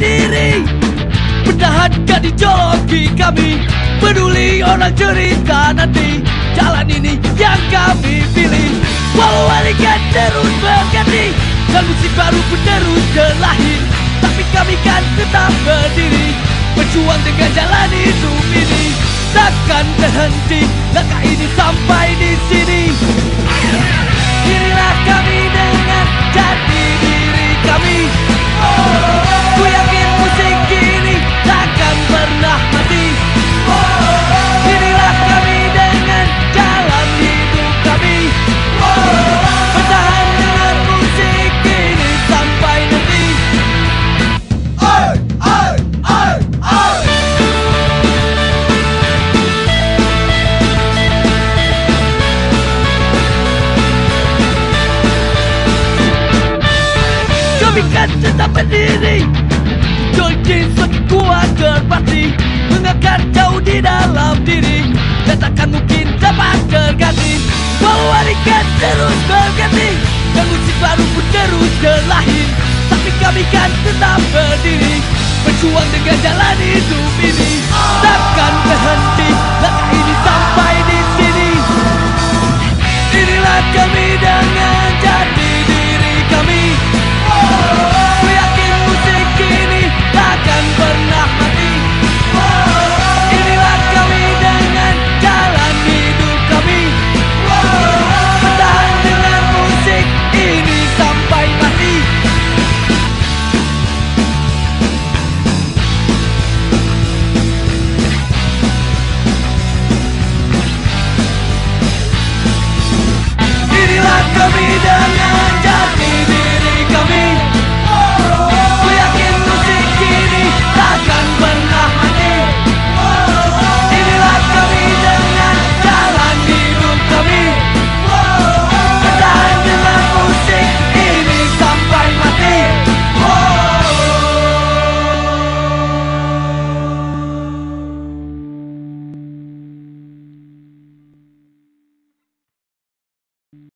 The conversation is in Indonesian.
kami berdiri Mendahankan ideologi kami. Peduli orang cerita nanti. Jalan ini yang kami pilih. Walau kan terus berganti. Dan musik baru pun terus terlahir. Tapi kami kan tetap berdiri. Berjuang dengan jalan hidup ini Takkan terhenti Langkah ini sampai di sini Kami kan tetap berdiri Join suatu kuat terpasti Mengakar jauh di dalam diri. Dan takkan mungkin dapat terganti hari kan terus berganti. Dan musik baru pun terus terlahir Tapi kami kan tetap berdiri. Berjuang dengan jalan hidup ini. Takkan berhenti. Langkah ini sampai